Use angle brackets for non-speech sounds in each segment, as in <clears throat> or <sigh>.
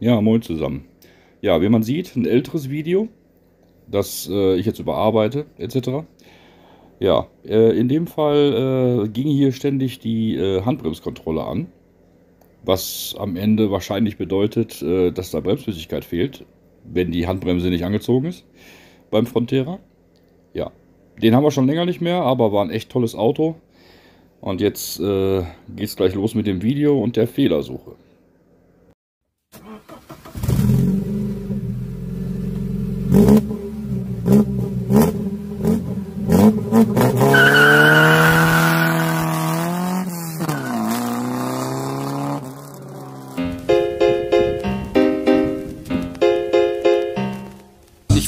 Ja, moin zusammen. Ja, wie man sieht, ein älteres Video, das äh, ich jetzt überarbeite, etc. Ja, äh, in dem Fall äh, ging hier ständig die äh, Handbremskontrolle an, was am Ende wahrscheinlich bedeutet, äh, dass da Bremsflüssigkeit fehlt, wenn die Handbremse nicht angezogen ist beim Frontera. Ja, den haben wir schon länger nicht mehr, aber war ein echt tolles Auto. Und jetzt äh, geht es gleich los mit dem Video und der Fehlersuche. Ich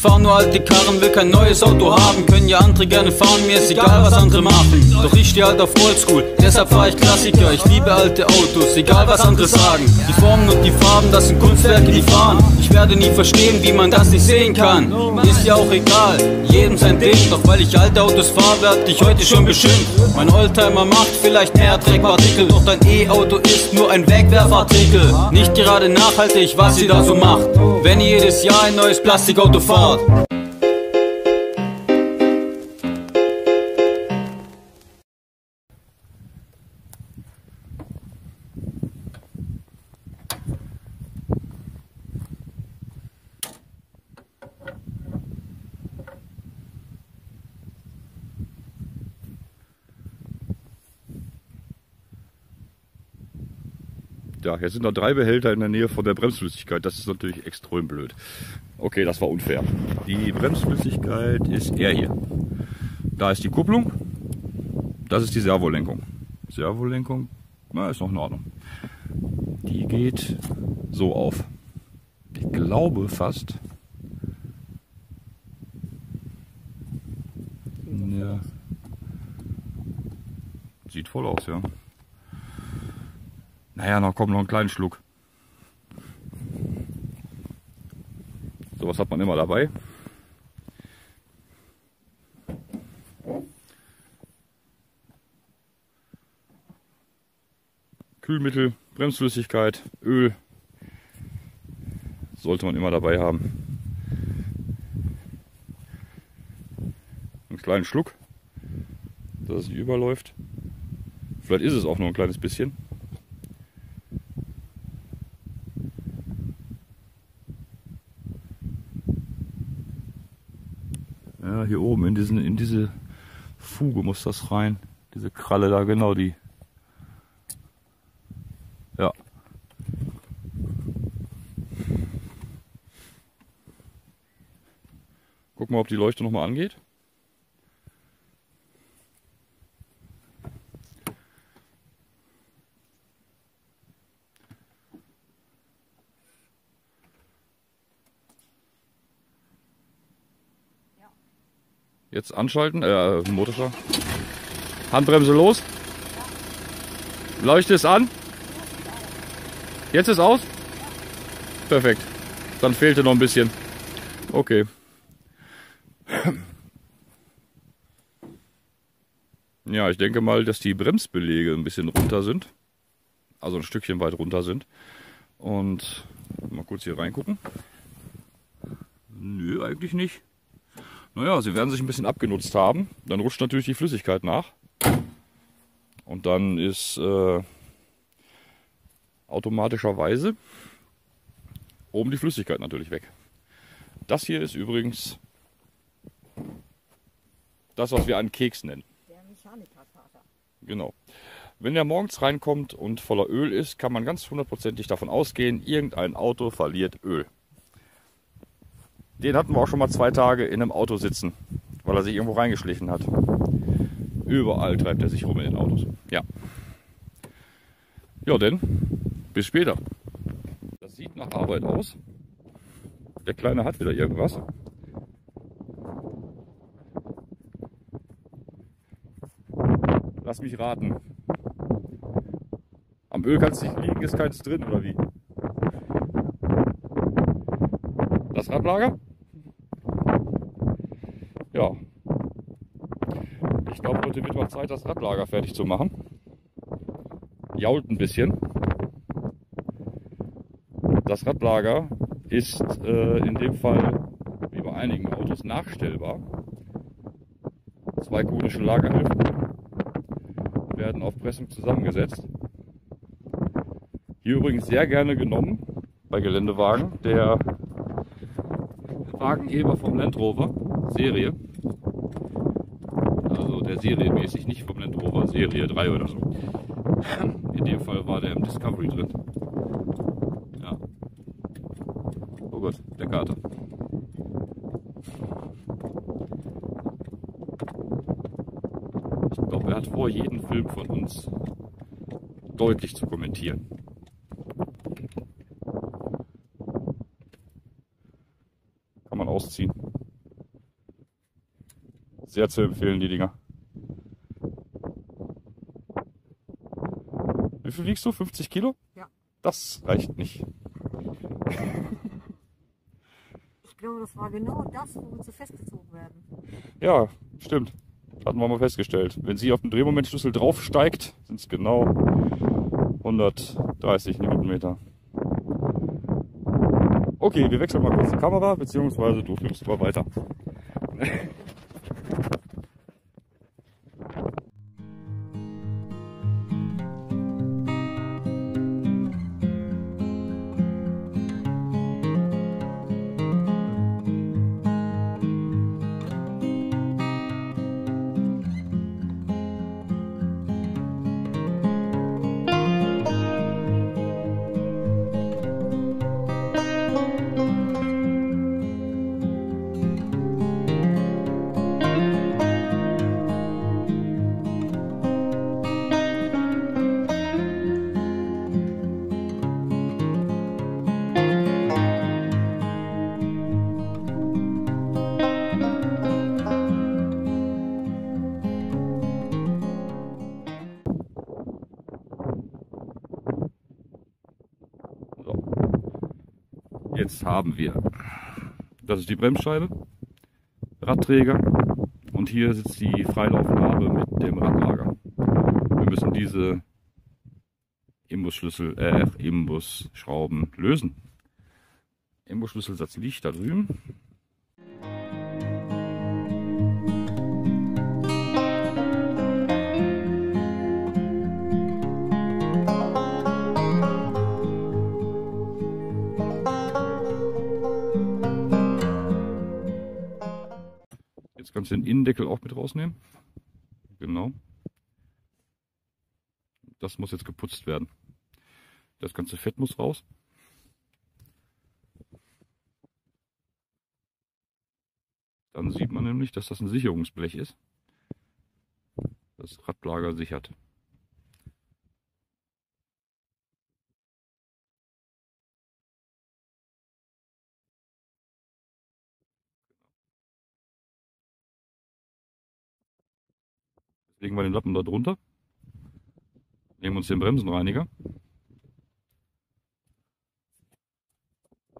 fahr nur alte Karren, will kein neues Auto haben. Können ja andere gerne fahren, mir ist egal, was andere machen. Doch ich steh halt auf Oldschool, deshalb fahr ich Klassiker. Ich liebe alte Autos, egal was andere sagen. Die Formen und die Farben, das sind Kunstwerke, die fahren. Ich werde nie verstehen, wie man das nicht sehen kann. Ist ja auch egal, jedem sein Ding. Doch weil ich alte Autos fahr, werd ich heute schon beschimpft. Mein Oldtimer macht vielleicht mehr Dreckpartikel, doch dein E-Auto ist nur ein Wegwerfartikel. Nicht gerade nachhaltig, was ihr da so macht. Wenn ihr jedes Jahr ein neues Plastikauto fahrt. Ja, jetzt sind noch drei Behälter in der Nähe von der Bremsflüssigkeit. Das ist natürlich extrem blöd. Okay, das war unfair. Die Bremsflüssigkeit ist er hier. Da ist die Kupplung. Das ist die Servolenkung. Servolenkung, na, ist noch in Ordnung. Die geht so auf. Ich glaube fast. Ja. Sieht voll aus, ja. Naja, noch kommt noch ein kleinen Schluck. Sowas hat man immer dabei. Kühlmittel, Bremsflüssigkeit, Öl sollte man immer dabei haben. Einen kleinen Schluck, dass es nicht überläuft. Vielleicht ist es auch nur ein kleines bisschen. Ja, hier oben in, diesen, in diese Fuge muss das rein. Diese Kralle da, genau die. Ja. Guck mal, ob die Leuchte nochmal angeht. Jetzt anschalten, äh, Motorstart. Handbremse los. Leuchte ist an. Jetzt ist aus. Perfekt. Dann fehlte noch ein bisschen. Okay. Ja, ich denke mal, dass die Bremsbelege ein bisschen runter sind. Also ein Stückchen weit runter sind. Und mal kurz hier reingucken. Nö, eigentlich nicht. Naja, sie werden sich ein bisschen abgenutzt haben. Dann rutscht natürlich die Flüssigkeit nach. Und dann ist äh, automatischerweise oben die Flüssigkeit natürlich weg. Das hier ist übrigens das, was wir einen Keks nennen. Der Mechanikerkater. Genau. Wenn der morgens reinkommt und voller Öl ist, kann man ganz hundertprozentig davon ausgehen, irgendein Auto verliert Öl. Den hatten wir auch schon mal zwei Tage in einem Auto sitzen, weil er sich irgendwo reingeschlichen hat. Überall treibt er sich rum in den Autos. Ja. Ja, denn bis später. Das sieht nach Arbeit aus. Der Kleine hat wieder irgendwas. Lass mich raten. Am Öl kann es nicht liegen, ist keins drin, oder wie? Das Radlager? Ja. Ich glaube, heute mal Zeit, das Radlager fertig zu machen. Jault ein bisschen. das Radlager ist äh, in dem Fall, wie bei einigen Autos, nachstellbar. Zwei konische Lagerhälften werden auf Pressung zusammengesetzt. Hier übrigens sehr gerne genommen bei Geländewagen. Der Wagenheber vom Land Rover Serie. Der serienmäßig, nicht vom Land Rover Serie 3 oder so. <clears throat> In dem Fall war der im Discovery drin. Ja. Oh Gott, der Kater. Ich glaube, er hat vor, jeden Film von uns deutlich zu kommentieren. Kann man ausziehen. Sehr zu empfehlen, die Dinger. Wie viel wiegst du? 50 Kilo? Ja. Das reicht nicht. <laughs> Ich glaube, das war genau das, womit sie festgezogen werden. Ja, stimmt. Hatten wir mal festgestellt. Wenn sie auf den Drehmomentschlüssel draufsteigt, sind es genau 130 Newtonmeter. Okay, wir wechseln mal kurz die Kamera, beziehungsweise du filmst mal weiter. Jetzt haben wir, das ist die Bremsscheibe, Radträger und hier sitzt die Freilaufnabe mit dem Radlager. Wir müssen diese Imbusschlüssel, äh, Imbusschrauben lösen. Imbusschlüsselsatz liegt da drüben. Den Innendeckel auch mit rausnehmen. Genau. Das muss jetzt geputzt werden. Das ganze Fett muss raus. Dann sieht man nämlich, dass das ein Sicherungsblech ist. Das Radlager sichert. Legen wir den Lappen da drunter. Nehmen uns den Bremsenreiniger.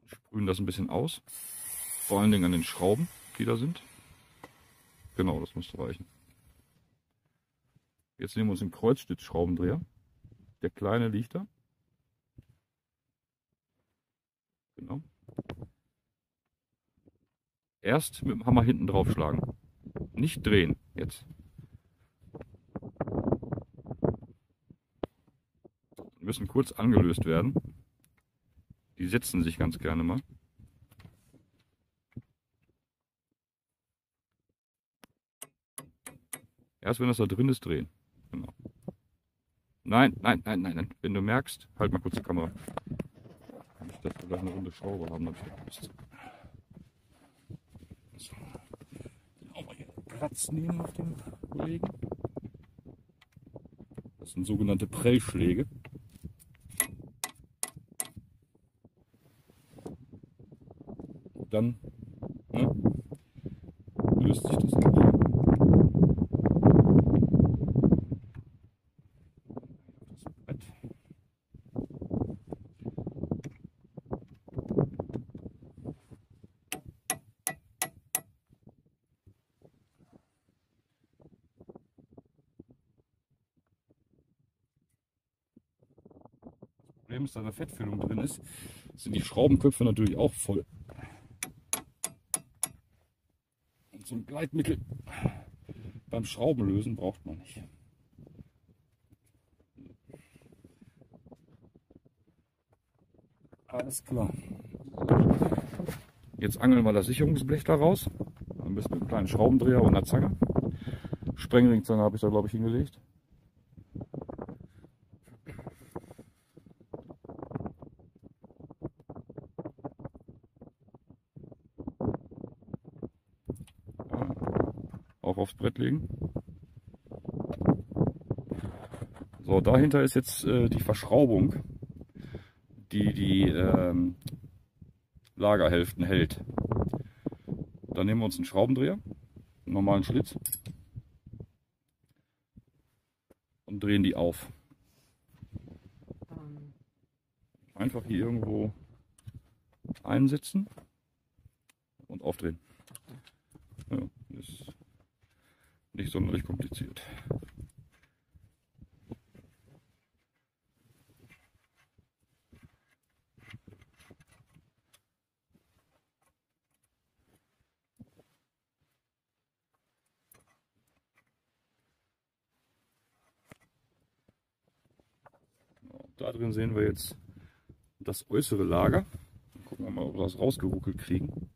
Sprühen das ein bisschen aus. Vor allen Dingen an den Schrauben, die da sind. Genau, das müsste reichen. Jetzt nehmen wir uns den Kreuzstützschraubendreher. Der kleine liegt da. Genau. Erst mit dem Hammer hinten draufschlagen. Nicht drehen jetzt. Müssen kurz angelöst werden. Die setzen sich ganz gerne mal. Erst wenn das da drin ist, drehen. Genau. Nein, nein, nein, nein, nein. Wenn du merkst, halt mal kurz die Kamera. Nicht, dass wir gleich eine runde Schraube haben, dann Mist. So. Den auch mal hier Platz nehmen auf den Kollegen. Das sind sogenannte Prellschläge. Dann ne, löst sich das auch. Problem ist, da Fettfüllung drin ist. sind die Schraubenköpfe natürlich auch voll. Und so ein Gleitmittel beim Schraubenlösen braucht man nicht. Alles klar. Jetzt angeln wir das Sicherungsblech da raus. Am besten mit einem kleinen Schraubendreher und einer Zange. Sprengringzange habe ich da glaube ich hingelegt. Auch aufs Brett legen. So, dahinter ist jetzt äh, die Verschraubung, die die ähm, Lagerhälften hält. Dann nehmen wir uns einen Schraubendreher, einen normalen Schlitz und drehen die auf. Einfach hier irgendwo einsetzen und aufdrehen. Ja, ist nicht sonderlich kompliziert. Genau, Da drin sehen wir jetzt das äußere Lager. Gucken wir mal, ob wir das rausgeruckelt kriegen.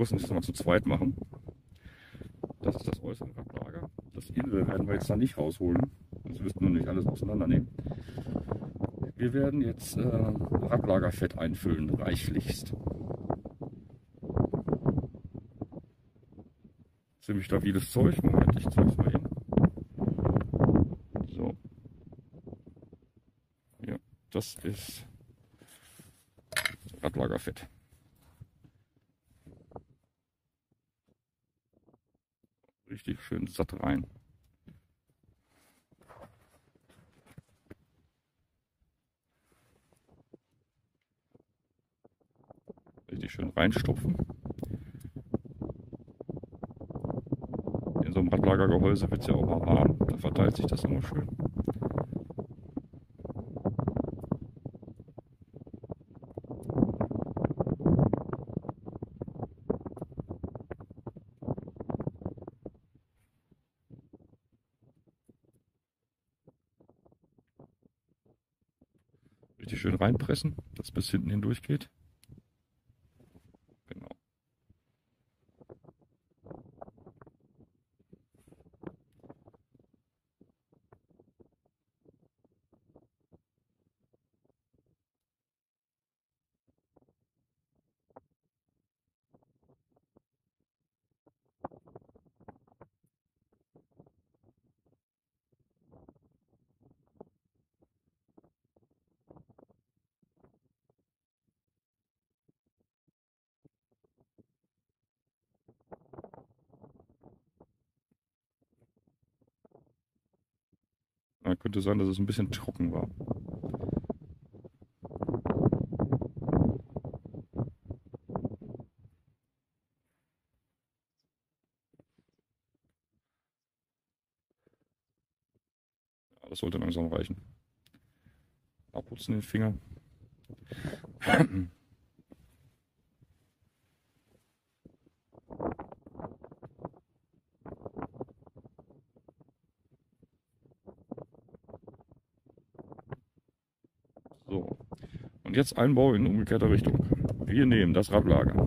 Wir müssen das mal zu zweit machen. Das ist das äußere Radlager. Das innere werden wir jetzt da nicht rausholen. Das müssten wir nicht alles auseinandernehmen. Wir werden jetzt äh, Radlagerfett einfüllen, reichlichst. Ziemlich stabiles Zeug. Moment, ich zeig's mal eben. So. Ja, das ist Radlagerfett. Richtig schön satt rein. Richtig schön reinstopfen. In so einem Radlagergehäuse wird es ja auch mal warm. Da verteilt sich das immer schön. Richtig schön reinpressen, dass es bis hinten hindurch geht. Genau. Ja, könnte sein, dass es ein bisschen trocken war. Ja, das sollte langsam reichen. Abputzen den Finger. <clears throat> So. Und jetzt Einbau in umgekehrter Richtung. Wir nehmen das Radlager.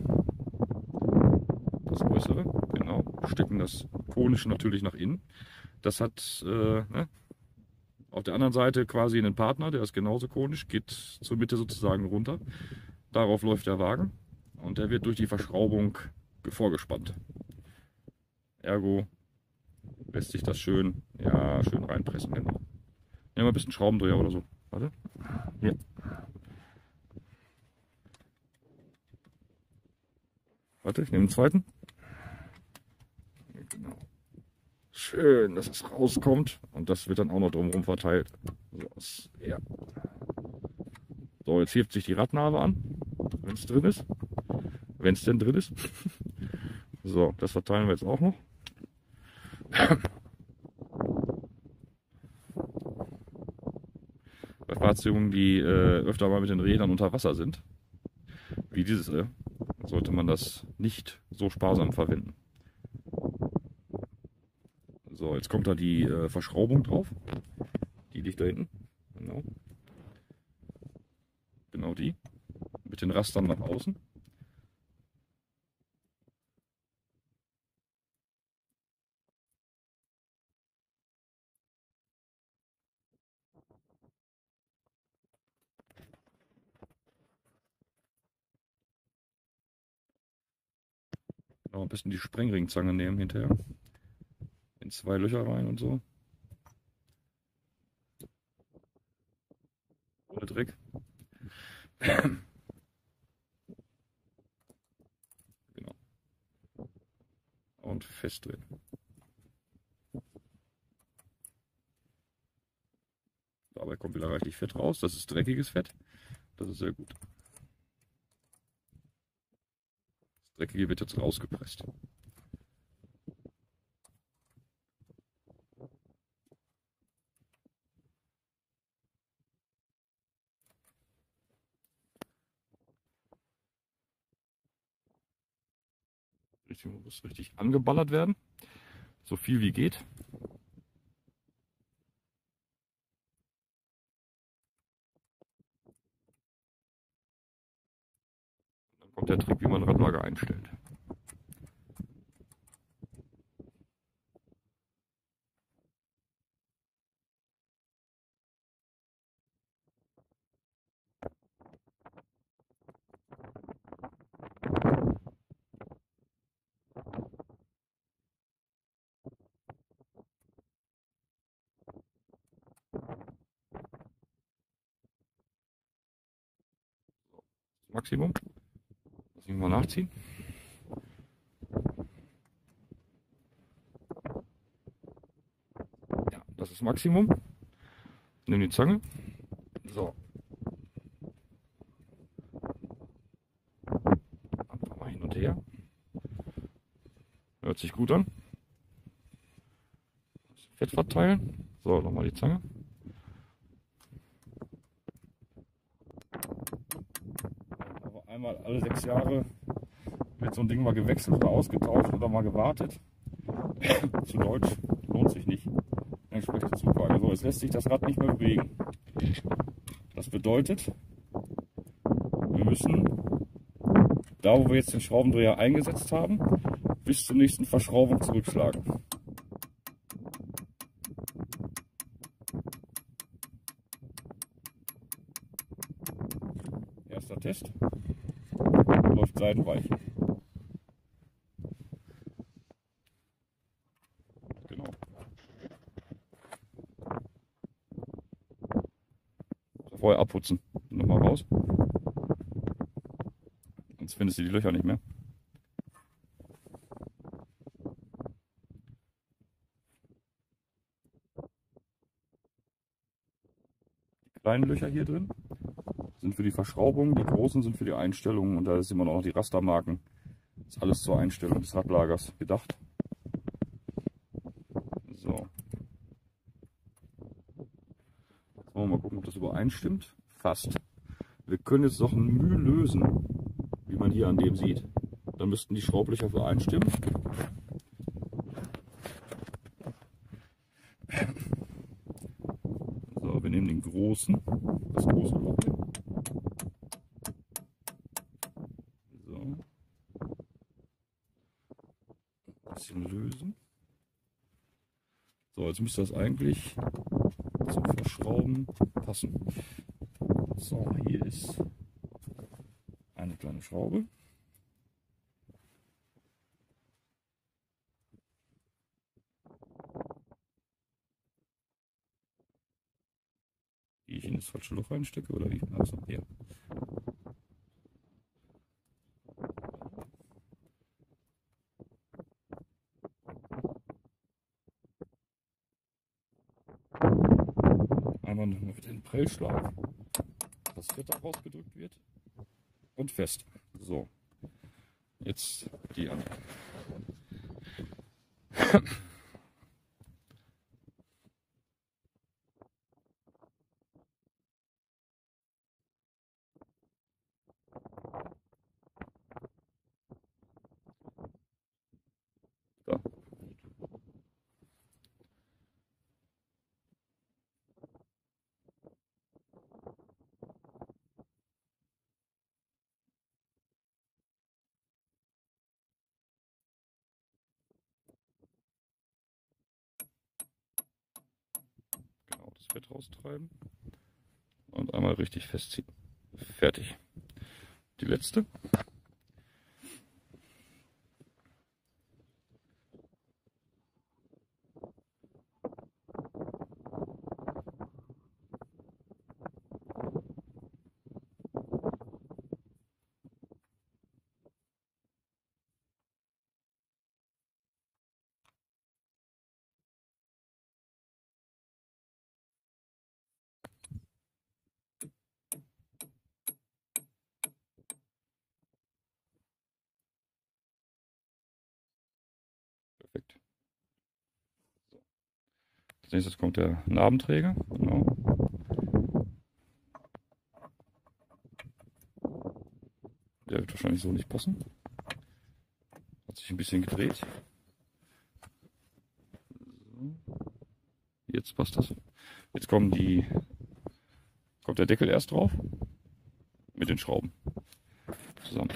Das äußere, genau. Stecken das konische natürlich nach innen. Das hat äh, ne? auf der anderen Seite quasi einen Partner, der ist genauso konisch, geht zur Mitte sozusagen runter. Darauf läuft der Wagen und der wird durch die Verschraubung vorgespannt. Ergo lässt sich das schön, ja, schön reinpressen, genau. Nehmen wir ein bisschen Schraubendreher oder so. Warte. Hier. Warte, ich nehme den zweiten. Schön, dass es rauskommt. Und das wird dann auch noch drumherum verteilt. So, ja. so, jetzt hebt sich die Radnabe an, wenn es drin ist. Wenn es denn drin ist. <laughs> So, das verteilen wir jetzt auch noch. <laughs> Bei Fahrzeugen, die äh, öfter mal mit den Rädern unter Wasser sind, wie dieses, äh, sollte man das nicht so sparsam verwenden. So, jetzt kommt da die äh, Verschraubung drauf. Die liegt da hinten. Genau. Genau die. Mit den Rastern nach außen. Noch ein bisschen die Sprengringzange nehmen hinterher. In zwei Löcher rein und so. Ohne Dreck. <clears throat> genau. Und fest drin. Dabei kommt wieder reichlich Fett raus. Das ist dreckiges Fett. Das ist sehr gut. Dreckige wird jetzt rausgepresst. Richtig, muss richtig angeballert werden. So viel wie geht. Kommt der Trick, wie man Radlager einstellt. Maximum mal nachziehen. Ja, das ist Maximum. Nimm die Zange. So. Einfach mal hin und her. Hört sich gut an. Fett verteilen. So, nochmal die Zange. einmal alle sechs Jahre wird so ein Ding mal gewechselt oder ausgetauscht oder mal gewartet. <laughs> Zu Deutsch lohnt sich nicht. Entsprechend Zufrage. So, es lässt sich das Rad nicht mehr bewegen. Das bedeutet, wir müssen da, wo wir jetzt den Schraubendreher eingesetzt haben, bis zur nächsten Verschraubung zurückschlagen. Erster Test läuft seitenweich. Genau. Vorher abputzen. Nochmal raus. Sonst findest du die Löcher nicht mehr. Die kleinen Löcher hier drin sind für die Verschraubung, die großen sind für die Einstellung und da ist immer noch die Rastermarken. Das ist alles zur Einstellung des Radlagers gedacht. So. Jetzt wollen wir mal gucken, ob das übereinstimmt. Fast. Wir können jetzt noch ein Mühe lösen, wie man hier an dem sieht. Dann müssten die Schraublöcher übereinstimmen. So, wir nehmen den großen, das große Loch. bisschen lösen. So, jetzt müsste das eigentlich zum Verschrauben passen. So, hier ist eine kleine Schraube. Die ich in das falsche Loch reinstecke oder wie? Also, ja. Einmal nochmal wieder den Prellschlag. Wetter rausgedrückt wird und fest. So, jetzt die andere. So. Genau, das Fett raustreiben und einmal richtig festziehen. Fertig. Die letzte. Perfekt. So. Als nächstes kommt der Narbenträger. Genau. Der wird wahrscheinlich so nicht passen. Hat sich ein bisschen gedreht. Jetzt passt das. Jetzt kommen die, kommt der Deckel erst drauf mit den Schrauben zusammen.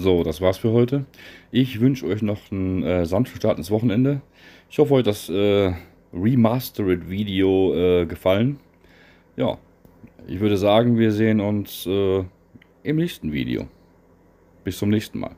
So, das war's für heute. Ich wünsche euch noch einen äh, sanften Start ins Wochenende. Ich hoffe, euch das äh, Remastered Video äh, gefallen. Ja, ich würde sagen, wir sehen uns äh, im nächsten Video. Bis zum nächsten Mal.